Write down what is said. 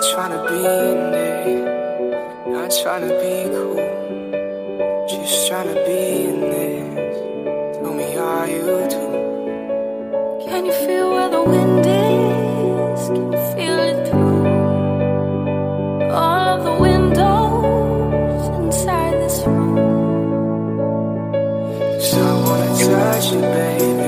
Not trying to be in it, not trying to be cool, just trying to be in this. Tell me, are you too? Can you feel where the wind is? Can you feel it through all of the windows inside this room? Cause I wanna touch you, baby.